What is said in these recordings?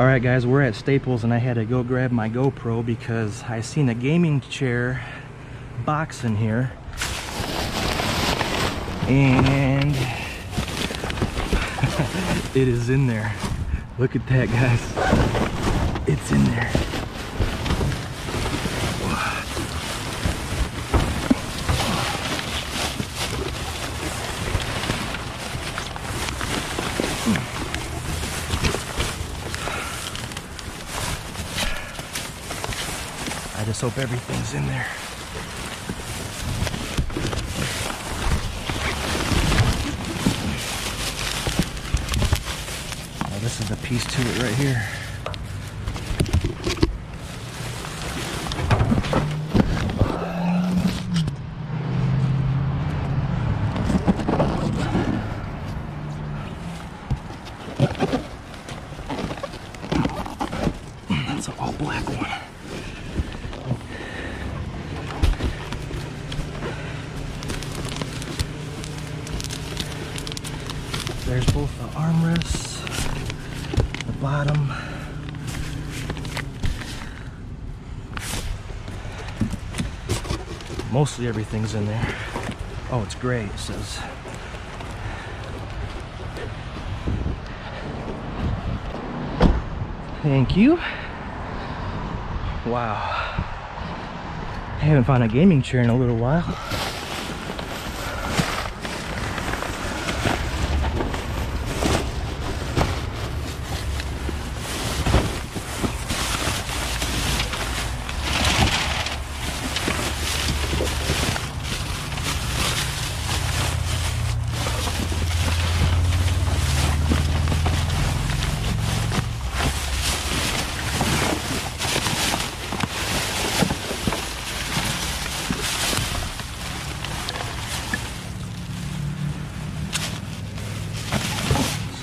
All right, guys, we're at Staples and I had to go grab my GoPro because I seen a gaming chair box in here. And it is in there. Look at that, guys. It's in there. Just hope everything's in there. This is the piece to it right here. That's an all black one. There's both the armrests, the bottom. Mostly everything's in there. Oh, it's gray, it says. Thank you. Wow. I haven't found a gaming chair in a little while.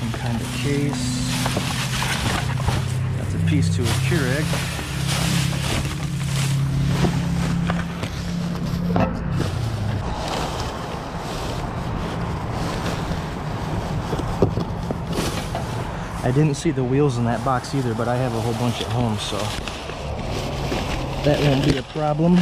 Some kind of case. That's a piece to a Keurig. I didn't see the wheels in that box either, but I have a whole bunch at home, so that won't be a problem.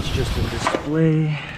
I think that's just a display.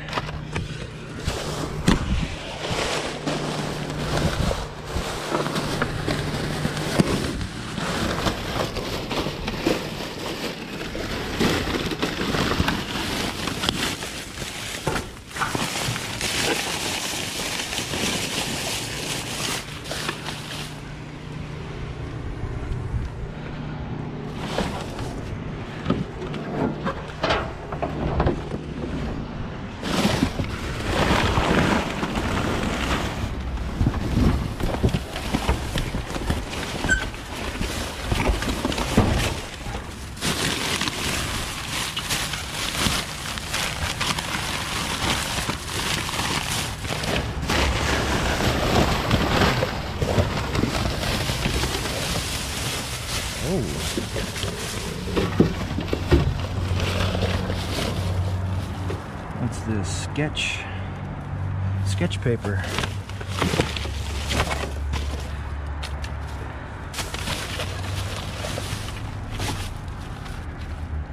Oh. What's this? Sketch. Sketch paper.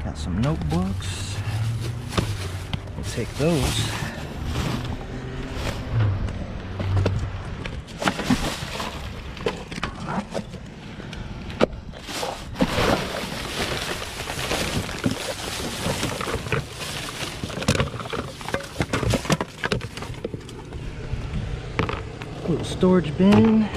Got some notebooks. We'll take those. Little storage bin.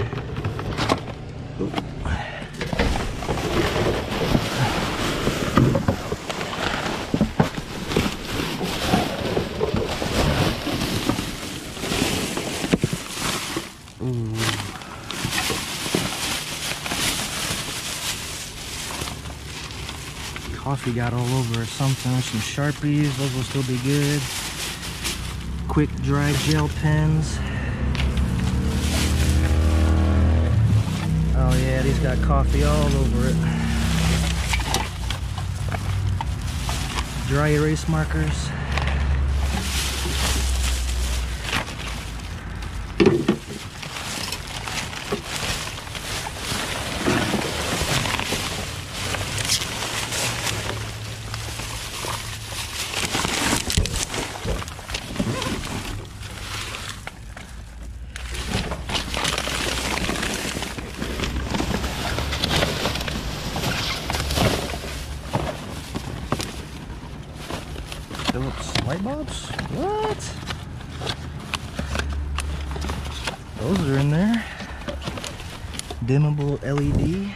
Coffee got all over or something. Some Sharpies, those will still be good. Quick dry gel pens. Oh yeah, these got coffee all over it. Dry erase markers. Those are in there. Dimmable LED.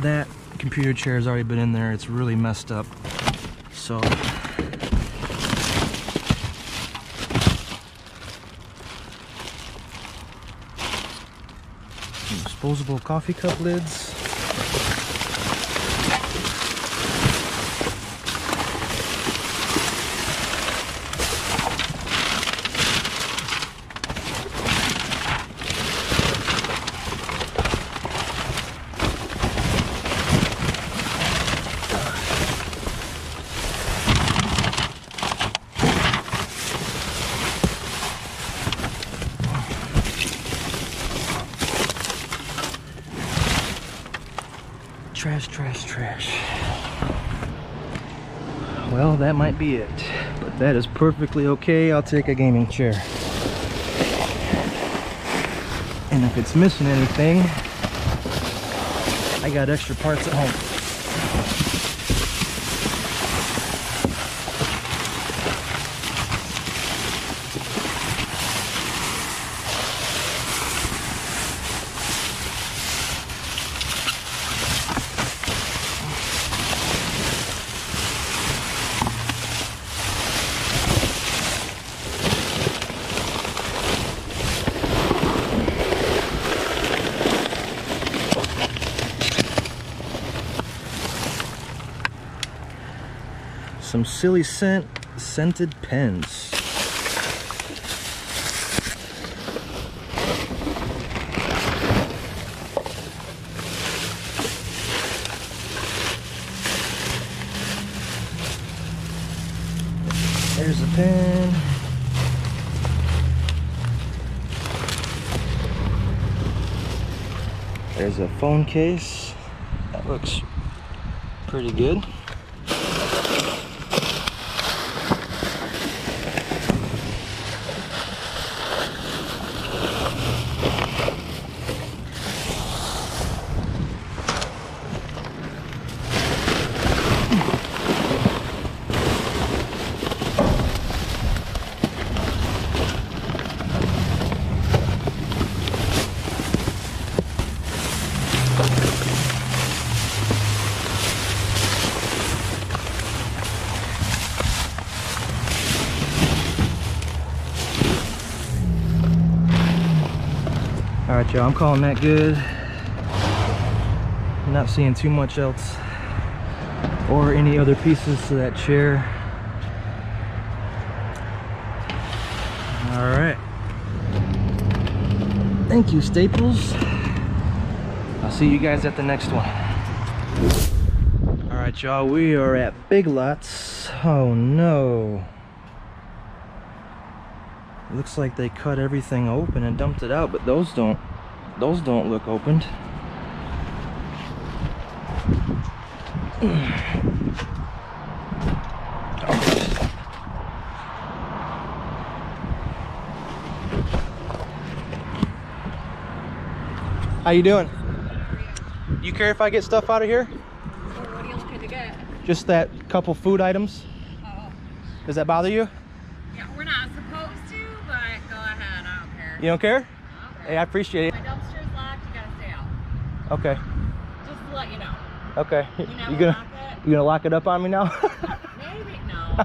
That computer chair has already been in there. It's really messed up. So disposable coffee cup lids. Trash, trash, trash. Well, that might be it. But that is perfectly okay. I'll take a gaming chair. And if it's missing anything, I got extra parts at home. Some silly scent scented pens. There's a pen. There's a phone case. That looks pretty good. Right, y'all, I'm calling that good. I'm not seeing too much else or any other pieces to that chair. All right. Thank you, Staples. I'll see you guys at the next one. All right, y'all, we are at Big Lots. Oh no. Looks like they cut everything open and dumped it out, but those don't those don't look opened. How you doing? You care if I get stuff out of here? What are you looking to get? Just that couple food items? Oh, Does that bother you? yeah, we're not supposed to, but go ahead. I don't care. You don't care? I don't care. Hey, I appreciate it. My dumpster's locked. You gotta stay out. Okay. Just to let you know. Okay. You gonna lock it? you gonna lock it up on me now? Maybe no.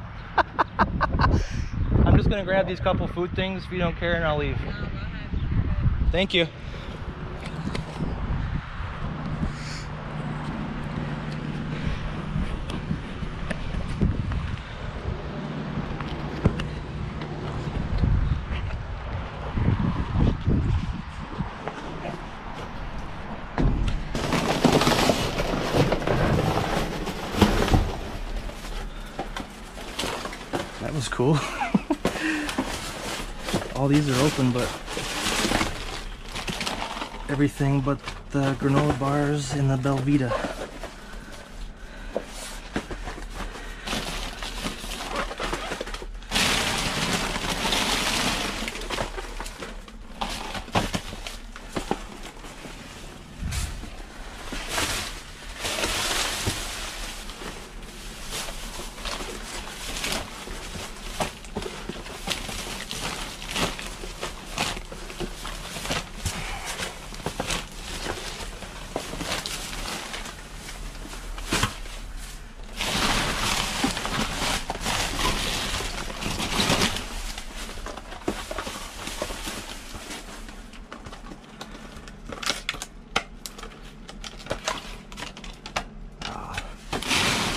I'm just gonna grab these couple food things if you don't care and I'll leave. No, go ahead. Thank you. Cool. All these are open, but everything but the granola bars and the Belvita.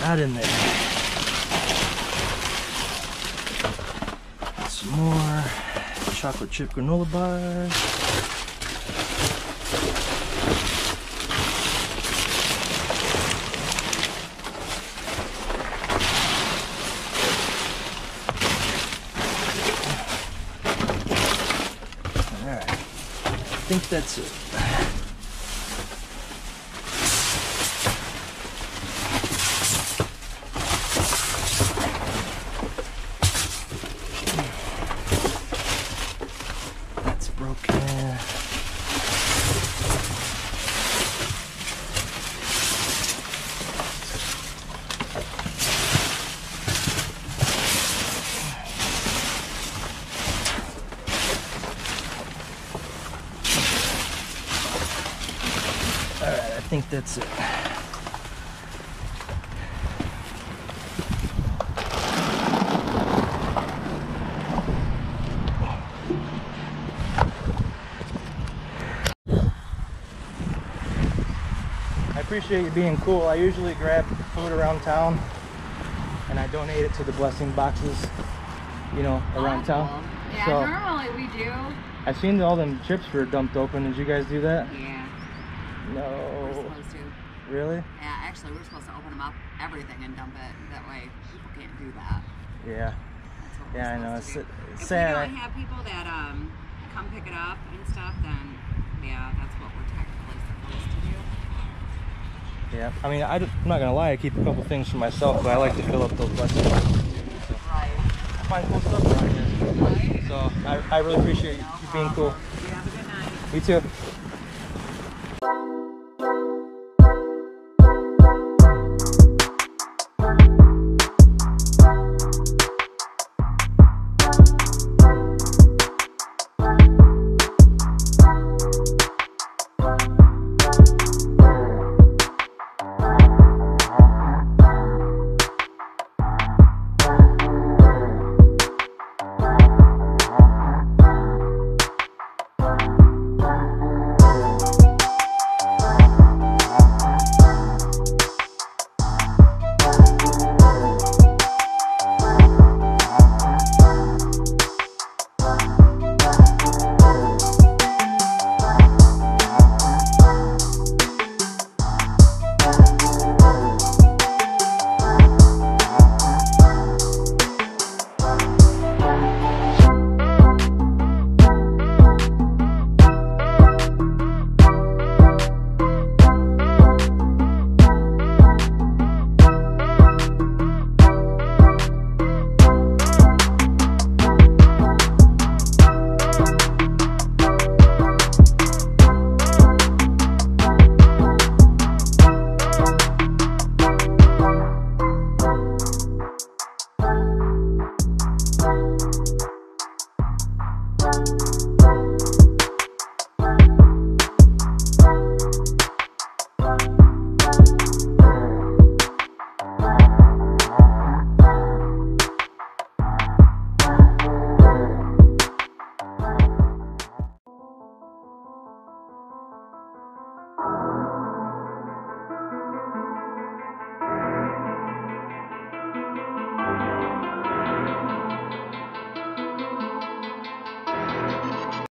That in there. Some more chocolate chip granola bars. I think that's it. That's broken. All right, I think that's it. I appreciate you being cool. I usually grab food around town and I donate it to the blessing boxes, you know, around town. Awful. Yeah, So- normally we do. I've seen all them chips were dumped open. Did you guys do that? Yeah, No. we're supposed to. Really? Yeah, actually, we're supposed to open them up, everything, and dump it. That way, people can't do that. Yeah. That's what Yeah, I know. It's, do. it's If we don't have people that um come pick it up and stuff, then yeah, that's what we're technically supposed to do. Yeah, I mean, I, am not gonna lie, I keep a couple things for myself, but I like to fill up those blessing boxes. So Right. I find cool stuff around here. Right. So I, I really appreciate you, you being cool. You have a good night. You too.